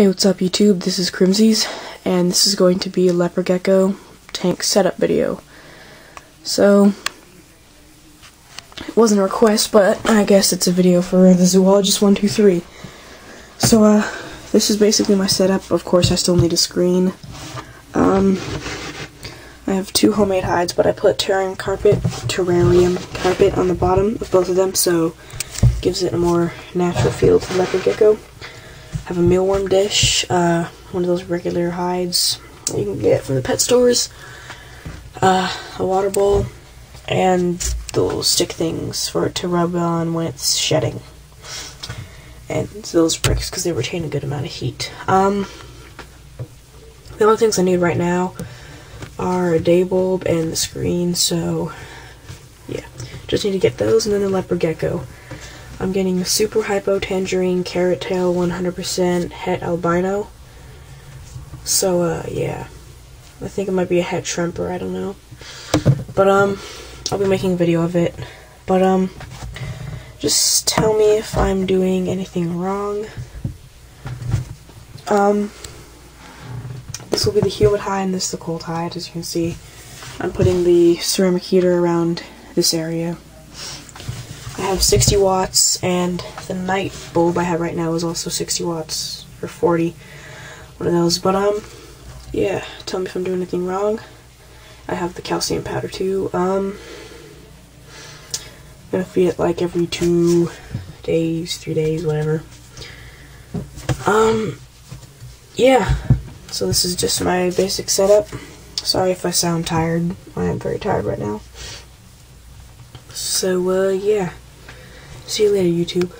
Hey, what's up YouTube? This is Crimses, and this is going to be a Leopard Gecko tank setup video. So, it wasn't a request, but I guess it's a video for the Zoologist 123. So, uh, this is basically my setup. Of course, I still need a screen. Um, I have two homemade hides, but I put terrarium carpet, terrarium carpet on the bottom of both of them, so gives it a more natural feel to Leopard Gecko have a mealworm dish, uh, one of those regular hides you can get from the pet stores, uh, a water bowl, and those stick things for it to rub on when it's shedding. And those bricks because they retain a good amount of heat. Um, the only things I need right now are a day bulb and the screen, so yeah. Just need to get those and then the leopard gecko. I'm getting a Super Hypo Tangerine Carrot Tail 100% Het Albino. So, uh, yeah. I think it might be a Het Tremper, I don't know. But, um, I'll be making a video of it. But, um, just tell me if I'm doing anything wrong. Um, this will be the humid hide and this is the cold hide, as you can see. I'm putting the ceramic heater around this area. I have 60 watts, and the night bulb I have right now is also 60 watts, or 40, one of those. But, um, yeah, tell me if I'm doing anything wrong. I have the calcium powder too. Um, I'm gonna feed it like every two days, three days, whatever. Um, yeah, so this is just my basic setup. Sorry if I sound tired. I am very tired right now. So, uh, yeah. See you later, YouTube.